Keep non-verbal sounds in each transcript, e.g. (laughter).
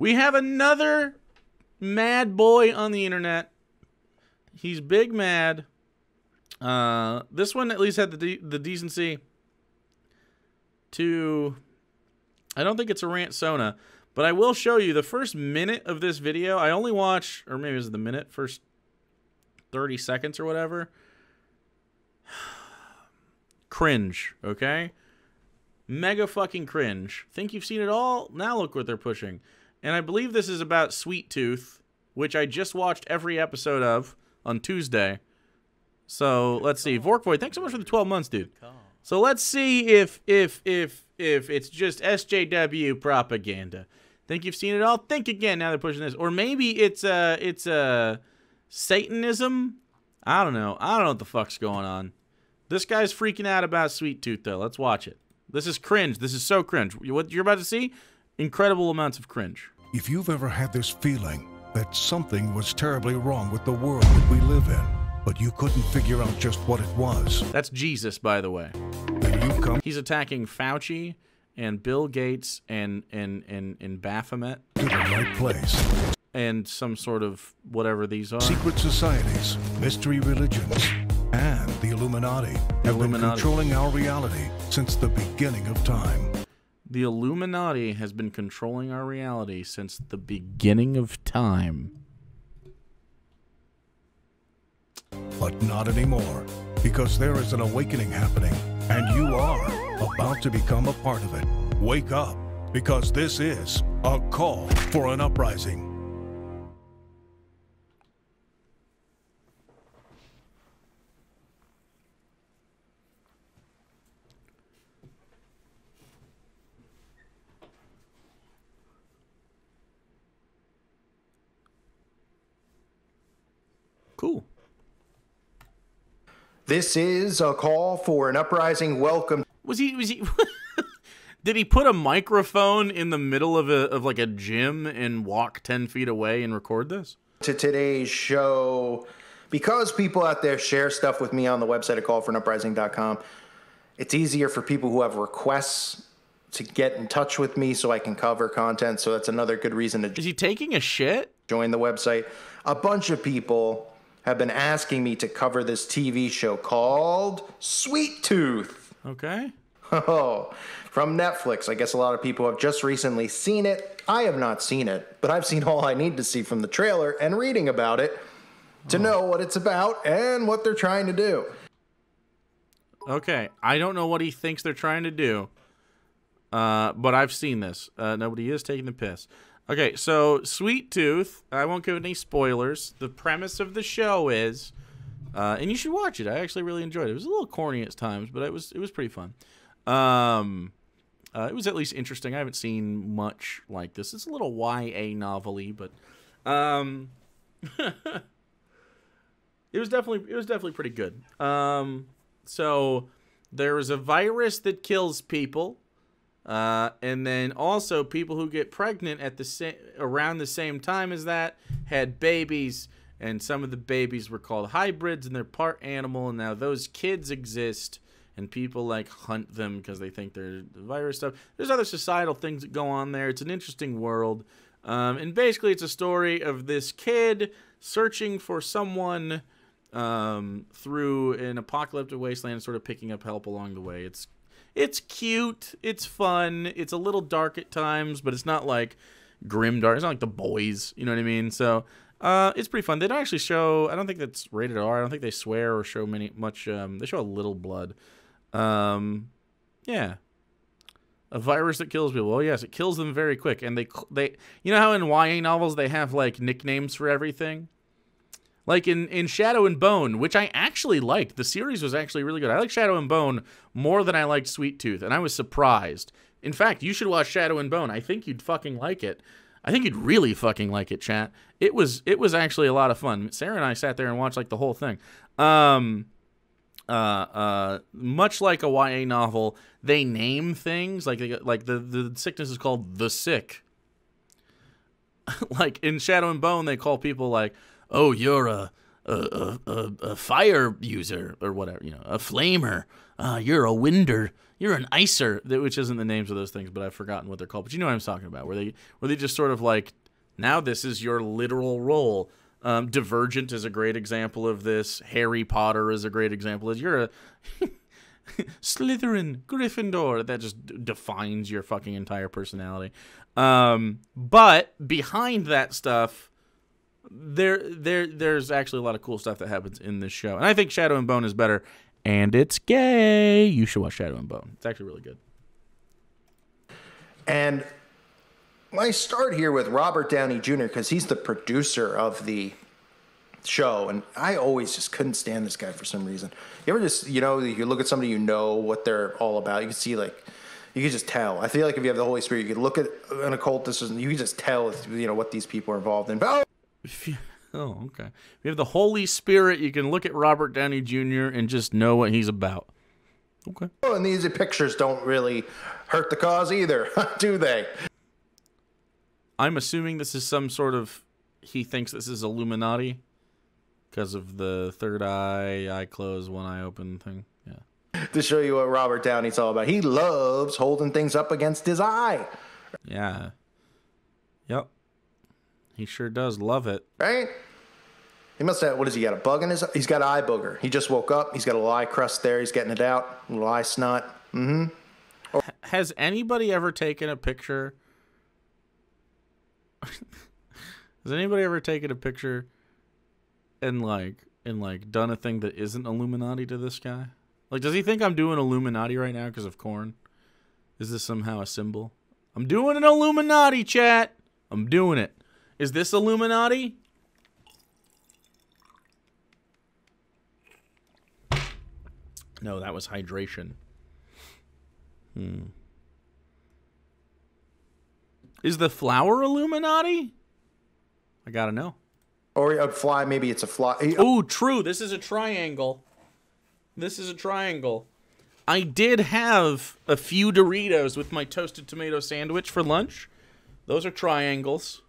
We have another mad boy on the internet. He's big mad. Uh, this one at least had the de- the decency to. I don't think it's a rant Sona, but I will show you the first minute of this video. I only watch, or maybe it was the minute, first 30 seconds or whatever. (sighs) cringe, okay? Mega fucking cringe. Think you've seen it all? Now look what they're pushing. And I believe this is about Sweet Tooth, which I just watched every episode of on Tuesday. So let's see. Vorkvoid, thanks so much for the 12 months, dude. So let's see if if if if it's just SJW propaganda. Think you've seen it all? Think again. Now they're pushing this, or maybe it's uh it's uh Satanism. I don't know. I don't know what the fuck's going on. This guy's freaking out about Sweet Tooth though. Let's watch it. This is cringe. This is so cringe. What you're about to see? Incredible amounts of cringe. If you've ever had this feeling that something was terribly wrong with the world that we live in, but you couldn't figure out just what it was, That's Jesus, by the way. He's attacking Fauci and Bill Gates and and and and Baphomet to the right place. and some sort of whatever these are. Secret societies, mystery religions, and the Illuminati have been controlling our reality since the beginning of time. The Illuminati has been controlling our reality since the beginning of time. But not anymore, because there is an awakening happening, and you are about to become a part of it. Wake up, because this is a call for an uprising. Cool. This is a call for an uprising. Welcome Was he? Was he? (laughs) Did he put a microphone in the middle of a of like a gym and walk ten feet away and record this? to today's show. Because people out there share stuff with me on the website at callforanuprising.com, it's easier for people who have requests to get in touch with me so I can cover content. So that's another good reason to Is he taking a shit? join the website. A bunch of people have been asking me to cover this TV show called Sweet Tooth. Okay. (laughs) Oh, from Netflix. I guess a lot of people have just recently seen it. I have not seen it, but I've seen all I need to see from the trailer and reading about it to know what it's about and what they're trying to do. Okay. I don't know what he thinks they're trying to do. Uh, but I've seen this. Uh, nobody is taking the piss. Okay, so Sweet Tooth. I won't give any spoilers. The premise of the show is, uh, and you should watch it. I actually really enjoyed it. It was a little corny at times, but it was it was pretty fun. Um, uh, it was at least interesting. I haven't seen much like this. It's a little YA novelty, but um, (laughs) it was definitely it was definitely pretty good. Um, so there is a virus that kills people, uh, and then also people who get pregnant at the same around the same time as that had babies, and some of the babies were called hybrids, and they're part animal, and now those kids exist. And people like hunt them because they think they're the virus stuff. There's other societal things that go on there. It's an interesting world. Um, and basically, it's a story of this kid searching for someone um, through an apocalyptic wasteland sort of picking up help along the way. It's it's cute, it's fun, it's a little dark at times, but it's not like grim dark. It's not like the boys, you know what I mean? So uh, it's pretty fun. They don't actually show. I don't think that's rated R. I don't think they swear or show many much. Um, they show a little blood. Um, yeah, a virus that kills people. Oh yes, it kills them very quick, and they they you know how in YA novels they have like nicknames for everything. Like in, in Shadow and Bone, which I actually liked. The series was actually really good. I like Shadow and Bone more than I liked Sweet Tooth, and I was surprised. In fact, you should watch Shadow and Bone. I think you'd fucking like it. I think you'd really fucking like it, chat. It was it was actually a lot of fun. Sarah and I sat there and watched like the whole thing. Um uh, uh, much like a YA novel, they name things like they, like the the sickness is called the sick. (laughs) like in Shadow and Bone, they call people like, "Oh, you're a a, a, a, fire user or whatever, you know, a flamer. Uh, you're a winder. You're an icer, which isn't the names of those things, but I've forgotten what they're called. But you know what I'm talking about, where they where they just sort of like, now this is your literal role. Um, Divergent is a great example of this. Harry Potter is a great example. Is you're a (laughs) Slytherin, Gryffindor. That just defines your fucking entire personality. Um, but behind that stuff, there, there, there's actually a lot of cool stuff that happens in this show, and I think Shadow and Bone is better. And it's gay. You should watch Shadow and Bone. It's actually really good. And I start here with Robert Downey Jr. because he's the producer of the show, and I always just couldn't stand this guy for some reason. You ever just, you know, you look at somebody, you know what they're all about. You can see like, you can just tell. I feel like if you have the Holy Spirit, you can look at an occultist, and you can just tell, you know, what these people are involved in. But, oh, you, (laughs) oh, okay. If you have the Holy Spirit, you can look at Robert Downey Jr. and just know what he's about. Okay. Oh, and these pictures don't really hurt the cause either, (laughs) do they? I'm assuming this is some sort of. He thinks this is Illuminati because of the third eye, eye closed, one eye open thing. Yeah. to show you what Robert Downey's all about. He loves holding things up against his eye, Yeah. Yep. He sure does love it. right? He must have, what does he got? A bug in his He's got an eye booger. He just woke up. He's got a little eye crust there. He's getting it out. A little eye snot. Mm hmm. Has anybody ever taken a picture? (laughs) Has anybody ever taken a picture and like and like done a thing that isn't Illuminati to this guy? Like, does he think I'm doing Illuminati right now because of corn? Is this somehow a symbol? I'm doing an Illuminati chat. I'm doing it. Is this Illuminati? No, that was hydration. Hmm. Is the flower Illuminati? I gotta know. Or a fly, maybe it's a fly. Oh, true. This is a triangle. This is a triangle. I did have a few Doritos with my toasted tomato sandwich for lunch. Those are triangles.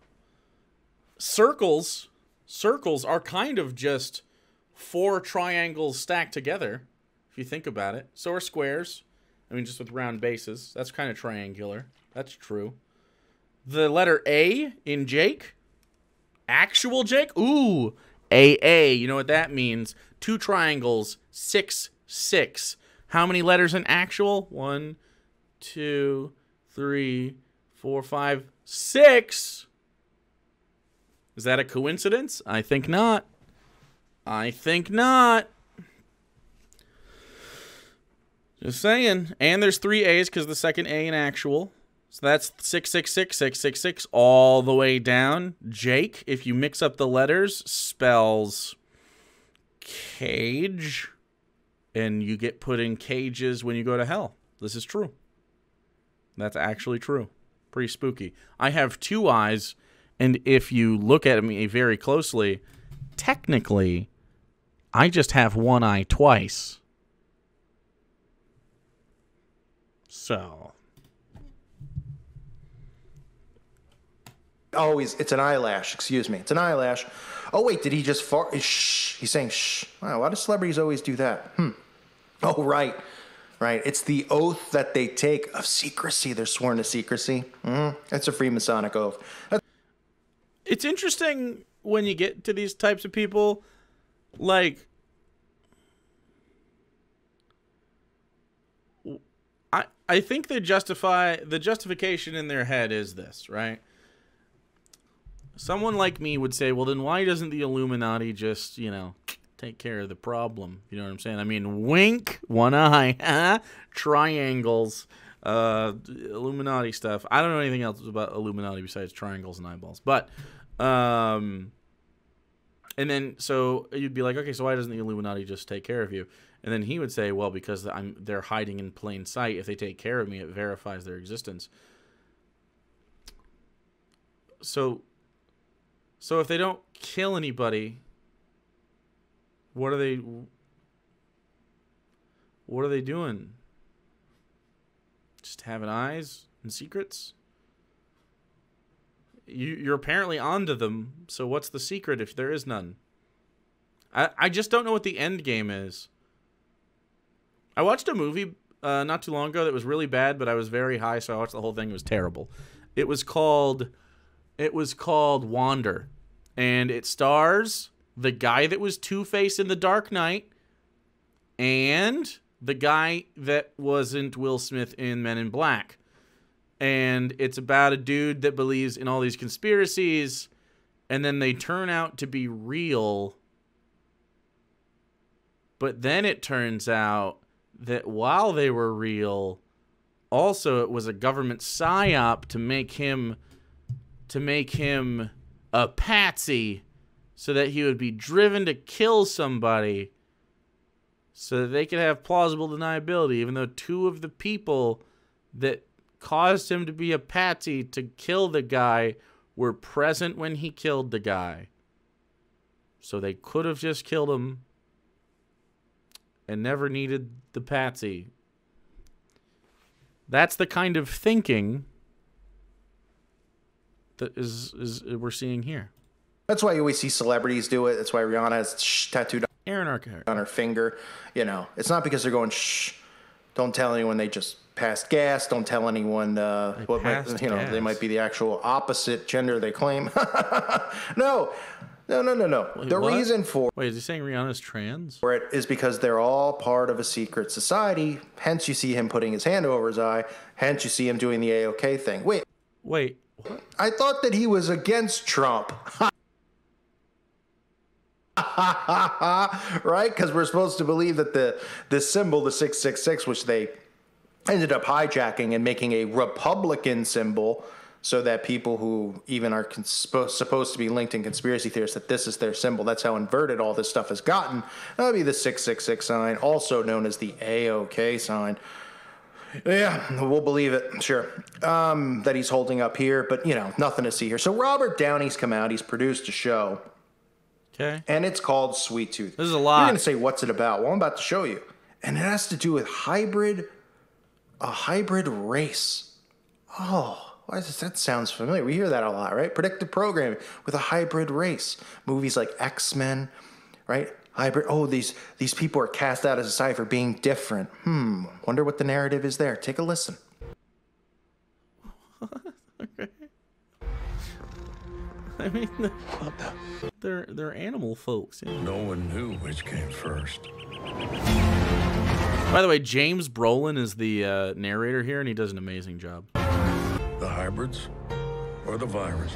Circles, circles are kind of just four triangles stacked together, if you think about it. So are squares. I mean, just with round bases. That's kind of triangular. That's true. The letter A in Jake actual Jake? Ooh, AA. You know what that means? Two triangles, six, six. How many letters in actual? One, two, three, four, five, six. Is that a coincidence? I think not. I think not. Just saying. And there's three A's because the second A in actual. So that's 666, 666, all the way down. Jake, if you mix up the letters, spells cage, and you get put in cages when you go to hell. This is true. That's actually true. Pretty spooky. I have two eyes, and if you look at me very closely, technically, I just have one eye twice. So. Always, it's an eyelash. Excuse me, it's an eyelash. Oh wait, did he just fart? Shh. He's saying shh. Wow, why do celebrities always do that? Hmm. Oh right, right. It's the oath that they take of secrecy. They're sworn to secrecy. Mm, that's a Freemasonic oath. That's it's interesting when you get to these types of people like I I think they justify the justification in their head is this, right? Someone like me would say, "Well, then why doesn't the Illuminati just, you know, take care of the problem?" You know what I'm saying? I mean, wink, one eye, (laughs) triangles, uh, Illuminati stuff. I don't know anything else about Illuminati besides triangles and eyeballs. But, um, and then so you'd be like, okay, so why doesn't the Illuminati just take care of you? And then he would say, well, because I'm they're hiding in plain sight. If they take care of me, it verifies their existence. So, so if they don't kill anybody, what are they? What are they doing? Just having eyes and secrets? You, you're apparently onto them, so what's the secret if there is none? I, I just don't know what the end game is. I watched a movie uh, not too long ago that was really bad, but I was very high, so I watched the whole thing. It was terrible. It was called it was called Wander, and it stars the guy that was Two Face in The Dark Knight, and the guy that wasn't Will Smith in Men in Black. And it's about a dude that believes in all these conspiracies, and then they turn out to be real. But then it turns out that while they were real, also it was a government psyop to make him to make him a patsy so that he would be driven to kill somebody so that they could have plausible deniability even though two of the people that caused him to be a patsy to kill the guy were present when he killed the guy so they could have just killed him and never needed the patsy that's the kind of thinking that is is we're seeing here. That's why you always see celebrities do it. That's why Rihanna has shh tattooed Aaron Eckhart. on her finger. You know, it's not because they're going shh. Don't tell anyone they just passed gas. Don't tell anyone uh, what might, you know they might be the actual opposite gender they claim. (laughs) no, no, no, no, no. the what? reason for Wait, is he saying Rihanna's trans? for it is because they're all part of a secret society. Hence, you see him putting his hand over his eye. Hence, you see him doing the AOK thing. Wait, Wait, what? I thought that he was against Trump. (laughs) right? Because we're supposed to believe that the this symbol, the 666, which they ended up hijacking and making a Republican symbol so that people who even are conspo- supposed to be linked in conspiracy theorists that this is their symbol. That's how inverted all this stuff has gotten. That would be the 666 sign, also known as the AOK sign. Yeah, we'll believe it, sure. Um, that he's holding up here, but you know, nothing to see here. So Robert Downey's come out. He's produced a show, Okay. and it's called Sweet Tooth. This is a lot. You're lot. gonna say, "What's it about?" Well, I'm about to show you, and it has to do with hybrid, a hybrid race. Oh, why does that sounds familiar? We hear that a lot, right? Predictive programming with a hybrid race. Movies like X Men, right? Hybrid. Oh, these these people are cast out of society for being different. Hmm. Wonder what the narrative is there. Take a listen. (laughs) okay. I mean, they're they're animal folks. yeah. No one knew which came first. By the way, James Brolin is the uh, narrator here, and he does an amazing job. The hybrids or the virus?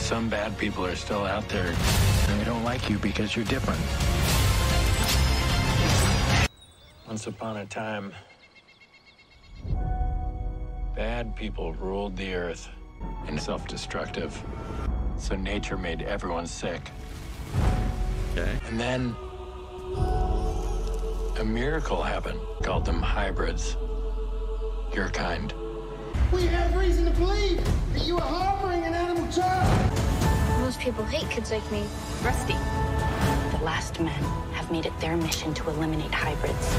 Some bad people are still out there, and they don't like you because you're different. Once upon a time, bad people ruled the earth and self-destructive. So nature made everyone sick. Okay. And then a miracle happened. Called them hybrids. Your kind. We have reason to believe that you are harboring an animal child. Most people hate kids like me. Rusty. The last men have made it their mission to eliminate hybrids.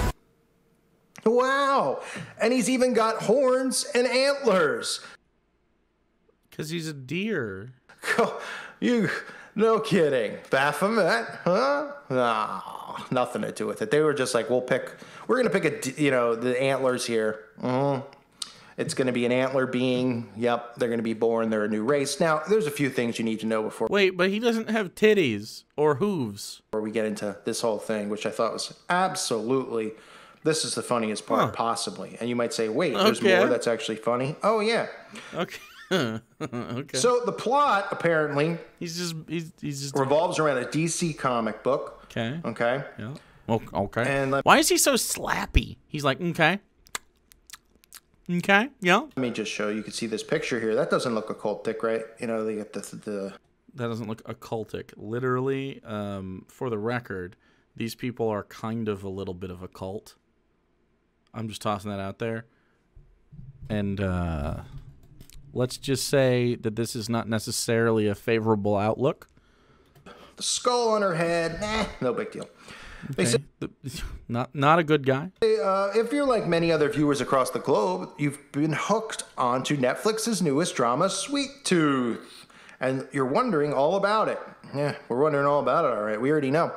Wow. And he's even got horns and antlers. Because he's a deer. (laughs) you, no kidding. Baphomet, huh? No, nothing to do with it. They were just like, we'll pick, we're going to pick a, you know, the antlers here. Mhm. It's going to be an antler being. Yep, they're going to be born. They're a new race. Now, there's a few things you need to know before Wait, but he doesn't have titties or hooves. before we get into this whole thing, which I thought was absolutely. This is the funniest part, Huh. possibly. And you might say, wait, there's more that's actually funny. Oh, yeah. Okay. Okay. So the plot, apparently, he's just he's he's just revolves around a DC comic book. okay. Okay. Yeah. Okay. And Why is he so slappy? He's like, okay. Okay. Yeah. Let me just show you. You can see this picture here. That doesn't look occultic, right? You know, they get the, the That doesn't look occultic. Literally, um, for the record, these people are kind of a little bit of a cult. I'm just tossing that out there. And uh, let's just say that this is not necessarily a favorable outlook. the skull on her head. Nah, no big deal. They say, (laughs) not not a good guy. uh, if you're like many other viewers across the globe, you've been hooked onto Netflix's newest drama, Sweet Tooth. And you're wondering all about it. Yeah, we're wondering all about it, all right. We already know.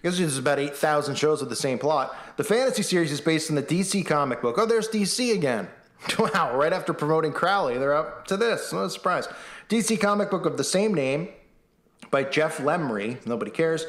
Because there's about 8,000 shows with the same plot. The fantasy series is based on the DC comic book. Oh, there's DC again. (laughs) Wow, right after promoting Crowley, they're up to this. No surprise. DC comic book of the same name by Jeff Lemire. Nobody cares.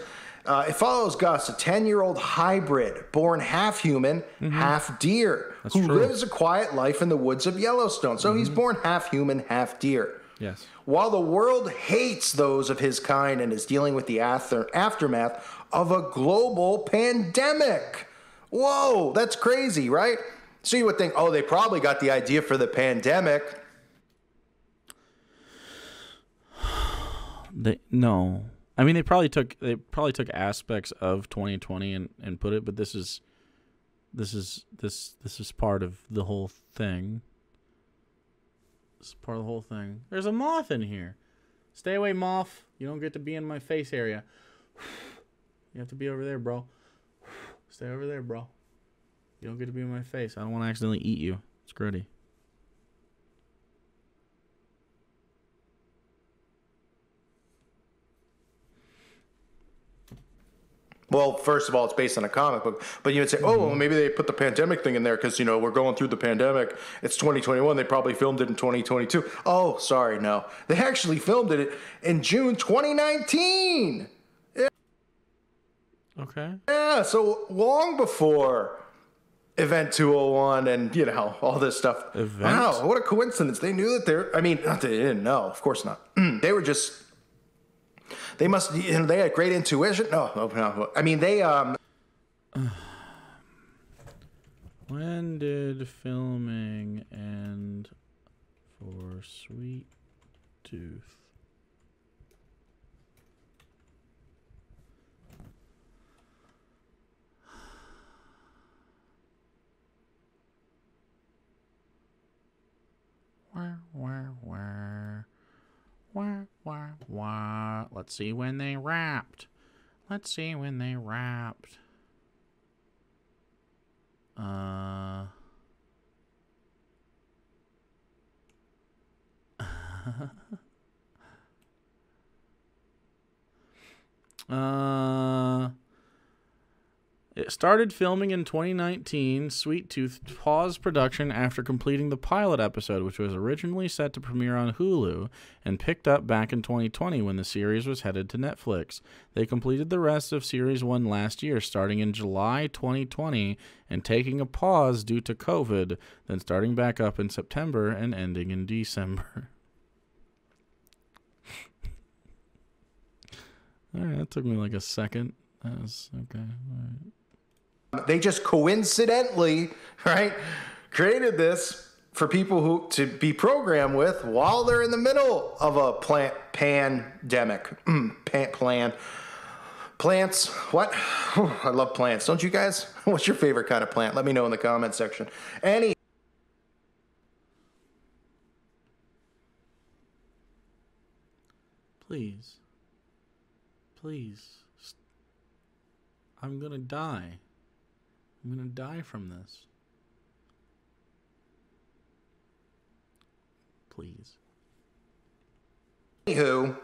Uh, it follows Gus, a 10 year old hybrid born half human, half deer, who true. lives a quiet life in the woods of Yellowstone. So he's born half human, half deer. Yes. While the world hates those of his kind and is dealing with the after- aftermath of a global pandemic. Whoa, that's crazy, right? So you would think, oh, they probably got the idea for the pandemic. (sighs) They no. I mean, they probably took they probably took aspects of 2020 and and put it, but this is this is this this is part of the whole thing. This is part of the whole thing. There's a moth in here. Stay away, moth. You don't get to be in my face area. (sighs) You have to be over there, bro. (sighs) Stay over there, bro. You don't get to be in my face. I don't want to accidentally eat you. It's gritty. Well, first of all, it's based on a comic book, but you would say, oh, well, mm-hmm. maybe they put the pandemic thing in there because, you know, we're going through the pandemic. It's 2021. They probably filmed it in 2022. Oh, sorry, no. They actually filmed it in June 2019. Yeah. Okay. Yeah, so long before Event 201 and, you know, all this stuff. Event? Wow, what a coincidence. They knew that they're, I mean, not they didn't know, of course not. (clears throat) they were just, they must, you know, they had great intuition. No, no, no. I mean, they, um, (sighs) When did filming end for Sweet Tooth? Wah, wah, wah. Wah, wah, wah. Let's see when they wrapped. Let's see when they wrapped. Uh. (laughs) uh. It started filming in 2019. Sweet Tooth paused production after completing the pilot episode, which was originally set to premiere on Hulu and picked up back in 2020 when the series was headed to Netflix. They completed the rest of Series 1 last year, starting in July 2020 and taking a pause due to COVID, then starting back up in September and ending in December. (laughs) All right, that took me like a second. That was okay. All right. They just coincidentally, right, created this for people who to be programmed with while they're in the middle of a plant pandemic. Mm, pan, plan. Plants, what? I love plants. Don't you guys? (laughs) What's your favorite kind of plant? Let me know in the comment section. Any Please. Please. I'm gonna die. I'm gonna die from this. Please. Anywho,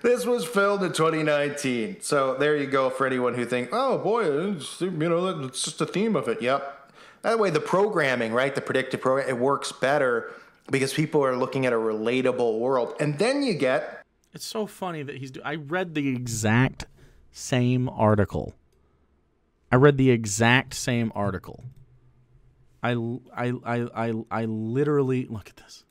(laughs) this was filmed in 2019. So there you go for anyone who think, oh boy, it's, you know, it's just the theme of it. Yep. That way, the programming, right, the predictive program, it works better because people are looking at a relatable world. And then you get It's so funny that he's. Do- I read the exact same article. I read the exact same article. I, I, I, I, I literally look at this.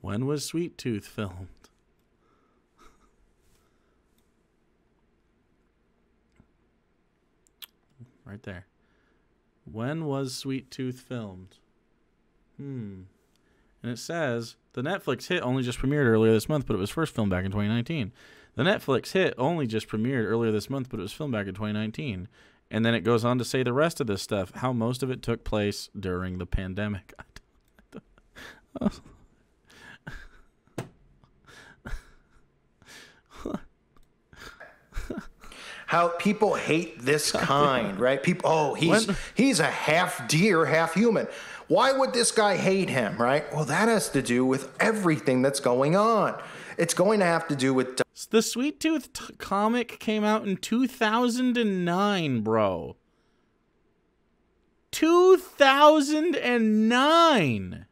When was Sweet Tooth filmed? right there. When was Sweet Tooth filmed? Hmm. And it says the Netflix hit only just premiered earlier this month, but it was first filmed back in 2019. The Netflix hit only just premiered earlier this month, but it was filmed back in 2019. And then it goes on to say the rest of this stuff, how most of it took place during the pandemic. (laughs) how people hate this (laughs) kind, right? People, oh, he's When- he's a half deer, half human. Why would this guy hate him, right? Well, that has to do with everything that's going on. It's going to have to do with The Sweet Tooth comic came out in 2009, bro. 2009.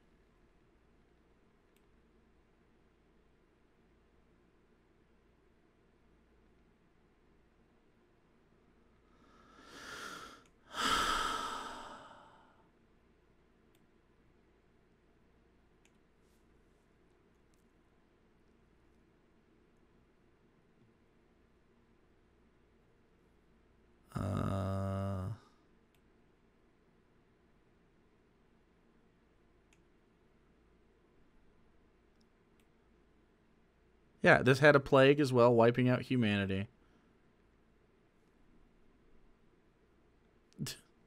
Yeah, this had a plague as well, wiping out humanity.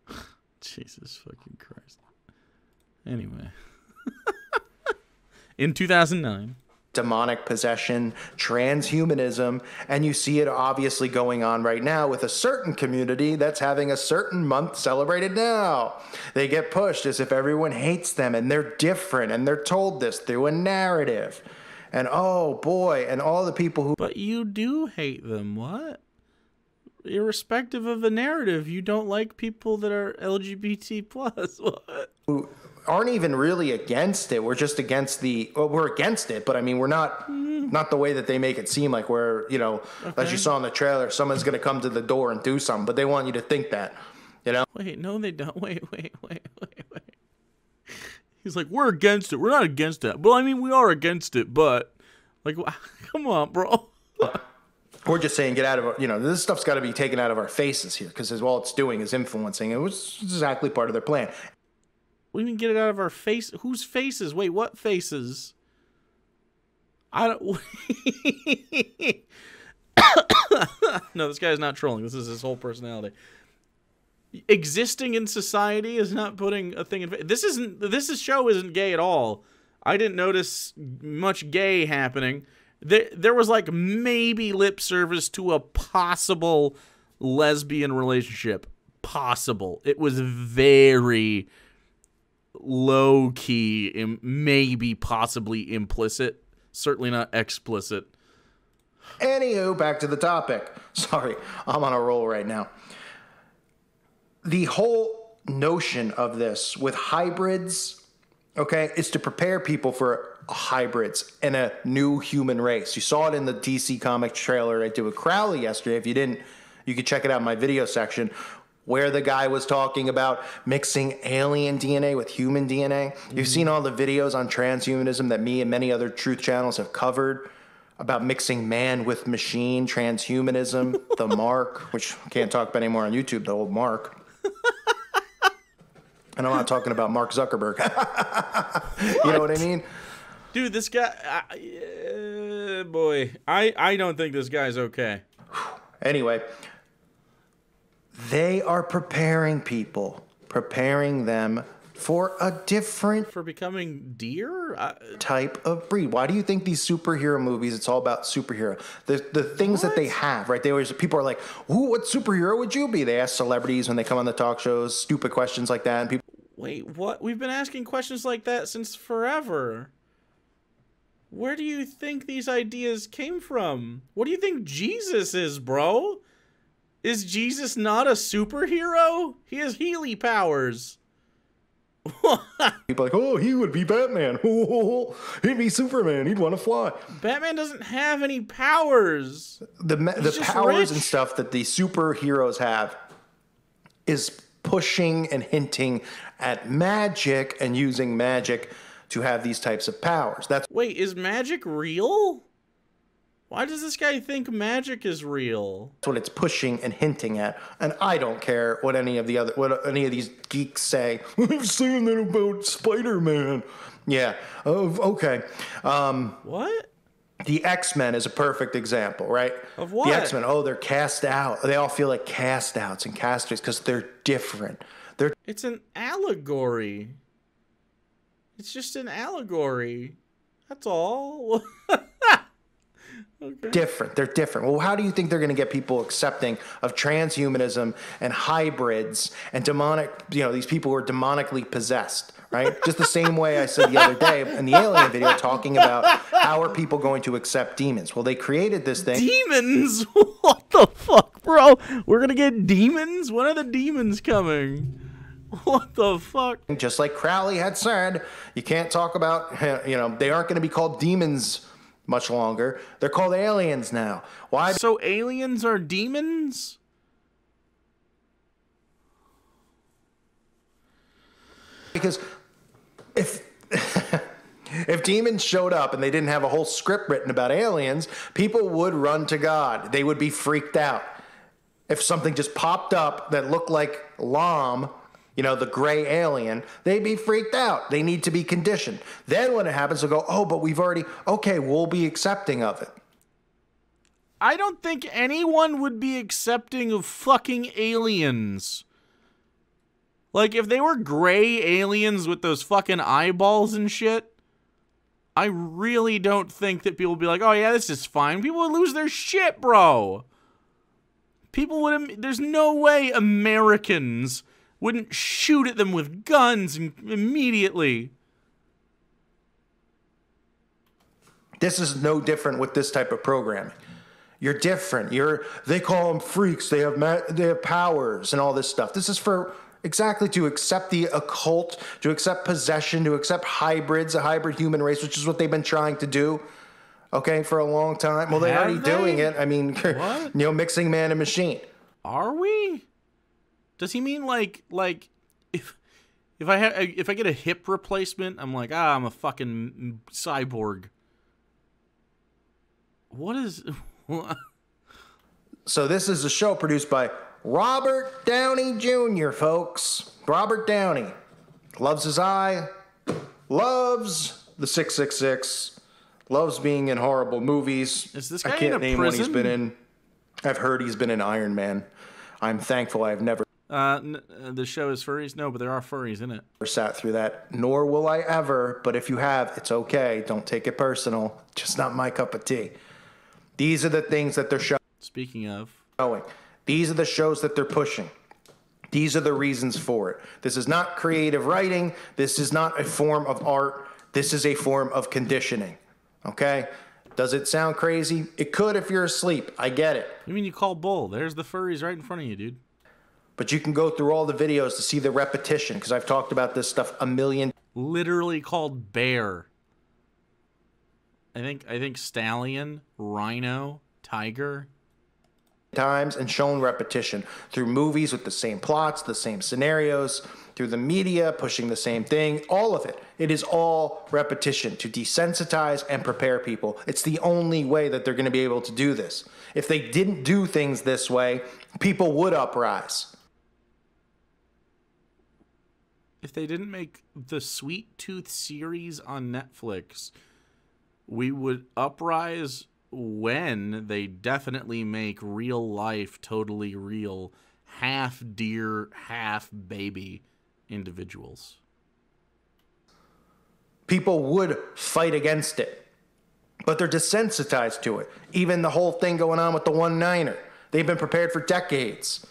(laughs) Jesus fucking Christ. Anyway. (laughs) In 2009. demonic possession, transhumanism, and you see it obviously going on right now with a certain community that's having a certain month celebrated now. They get pushed as if everyone hates them and they're different and they're told this through a narrative. And oh boy, and all the people who But you do hate them. What? Irrespective of the narrative, you don't like people that are LGBT plus. (laughs) What? who aren't even really against it. We're just against the. Well, we're against it, but I mean, we're not hmm. not the way that they make it seem like we're. You know, as you saw in the trailer, someone's going to come to the door and do something, but they want you to think that. You know, Wait, no, they don't. (laughs) Wait, wait, wait, wait. He's like, we're against it. We're not against it. Well, I mean, we are against it, but like, (laughs) come on, bro. (laughs) we're just saying get out of. our- You know, this stuff's got to be taken out of our faces here because all it's doing is influencing. It was exactly part of their plan. We even get it out of our face. Whose faces? Wait, what faces? I don't. (laughs) no, this guy's not trolling. This is his whole personality. Existing in society is not putting a thing in. This isn't. This is, show isn't gay at all. I didn't notice much gay happening. There, there was like maybe lip service to a possible lesbian relationship. Possible. It was very low key, maybe possibly implicit, certainly not explicit. Anywho, back to the topic. (laughs) Sorry, I'm on a roll right now. The whole notion of this with hybrids, okay, is to prepare people for hybrids and a new human race. You saw it in the DC comic trailer I did with Crowley yesterday. If you didn't, you can check it out in my video section where the guy was talking about mixing alien DNA with human DNA. You've seen all the videos on transhumanism that me and many other truth channels have covered about mixing man with machine, transhumanism, the (laughs) mark, which can't talk about anymore on YouTube, the old mark. (laughs) And I'm not talking about Mark Zuckerberg. (laughs) you know what I mean? Dude, this guy, uh, boy, I I don't think this guy's okay. Anyway, they are preparing people, preparing them for a different For becoming deer? I, type of breed. Why do you think these superhero movies? It's all about superhero. The the things that they have, right? They always people are like, "Who? What superhero would you be?" They ask celebrities when they come on the talk shows, stupid questions like that, and people. wait, what? We've been asking questions like that since forever. Where do you think these ideas came from? What do you think Jesus is, bro? Is Jesus not a superhero? He has Healy powers. (laughs) People like, oh, he would be Batman. (laughs) He'd be Superman. He'd want to fly. Batman doesn't have any powers. The the powers and stuff that the superheroes have is pushing and hinting at magic and using magic to have these types of powers. That's Wait, is magic real? Why does this guy think magic is real? That's what it's pushing and hinting at. And I don't care what any of the other what any of these geeks say. (laughs) I've seen that about Spider-Man. Yeah. Oh, okay. Um, What? the X-Men is a perfect example, right? Of what? The X-Men, oh, they're cast out. They all feel like cast outs and casters because they're different. They're It's an allegory. It's just an allegory. That's all. (laughs) Different. They're different. Well, how do you think they're going to get people accepting of transhumanism and hybrids and demonic, you know, these people who are demonically possessed, right? Just the same way I said the other day in the alien video talking about how are people going to accept demons? Well, they created this thing. Demons? (laughs) what the fuck, bro? We're gonna get demons? When are the demons coming? What the fuck? just like Crowley had said, you can't talk about, you know, they aren't going to be called demons much longer. They're called aliens now. Why? So aliens are demons? Because if (laughs) if demons showed up and they didn't have a whole script written about aliens, people would run to God. They would be freaked out. If something just popped up that looked like Lam, you know, the gray alien, they'd be freaked out. They need to be conditioned. Then when it happens, they'll go, oh, but we've already, okay, we'll be accepting of it. I don't think anyone would be accepting of fucking aliens. Like, if they were gray aliens with those fucking eyeballs and shit, I really don't think that people would be like, oh yeah, this is fine. People would lose their shit, bro. People would, there's no way Americans wouldn't shoot at them with guns immediately. This is no different with this type of programming. You're different. You're they call them freaks. They have they have powers and all this stuff. This is for exactly to accept the occult, to accept possession, to accept hybrids, a hybrid human race, which is what they've been trying to do. Okay, for a long time. Well, they're already they? doing it. I mean, (laughs) What? you know, mixing man and machine. Are we? Does he mean like like if if I have if I get a hip replacement, I'm like ah I'm a fucking cyborg. What is? (laughs) So this is a show produced by Robert Downey Jr., folks. Robert Downey loves his eye, loves the 666, loves being in horrible movies. Is this I can't in a name what he's been in. I've heard he's been in Iron Man. I'm thankful I've never Uh, n- uh, the show is furries. No, but there are furries in it. sat through that, nor will I ever. But if you have, it's okay. Don't take it personal. Just not my cup of tea. These are the things that they're showing. Speaking of, showing. These are the shows that they're pushing. These are the reasons for it. This is not creative writing. This is not a form of art. This is a form of conditioning. Okay? Does it sound crazy? It could if you're asleep. I get it. you mean you call bull? There's the furries right in front of you, dude. But you can go through all the videos to see the repetition because I've talked about this stuff a million Literally called bear. I think I think stallion, rhino, tiger. times and shown repetition through movies with the same plots, the same scenarios, through the media pushing the same thing, all of it. It is all repetition to desensitize and prepare people. It's the only way that they're going to be able to do this. If they didn't do things this way, people would uprise. If they didn't make the Sweet Tooth series on Netflix, we would uprise when they definitely make real life, totally real, half deer, half baby individuals. People would fight against it, but they're desensitized to it. Even the whole thing going on with the one niner, they've been prepared for decades.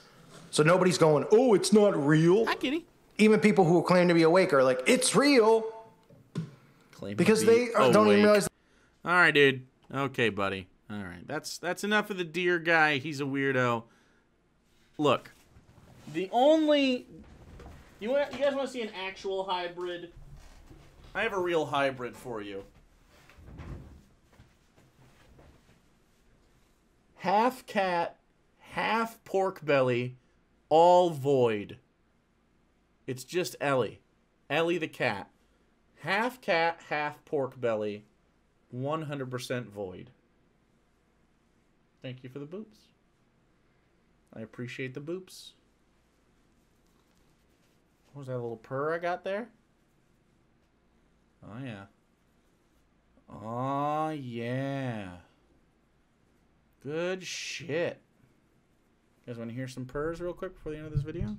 So nobody's going, oh, it's not real. Hi, kitty. Even people who claim to be awake are like, it's real. Claim because be they are, don't even realize All right, dude. Okay, buddy. All right. That's that's enough of the deer guy. He's a weirdo. Look, the only you want, you guys want to see an actual hybrid? I have a real hybrid for you. Half cat, half pork belly, all void. It's just Ellie. Ellie the cat. Half cat, half pork belly, 100% void. Thank you for the boops. I appreciate the boops. What was that little purr I got there? Oh, yeah. Oh, yeah. Good shit. You guys want to hear some purrs real quick before the end of this video?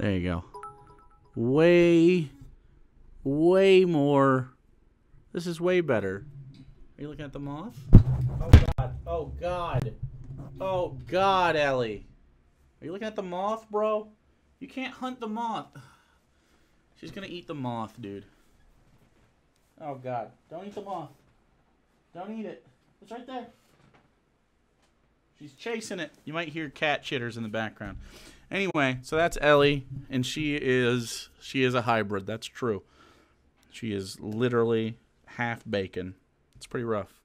There you go. Way, way more. This is way better. Are you looking at the moth? Oh god. Oh god. Oh god, Ellie. Are you looking at the moth, bro? You can't hunt the moth. (sighs) She's gonna eat the moth, dude. Oh god. Don't eat the moth. Don't eat it. It's right there. She's chasing it. You might hear cat chitters in the background. Anyway, so that's Ellie, and she is she is a hybrid. That's true. She is literally half bacon. It's pretty rough.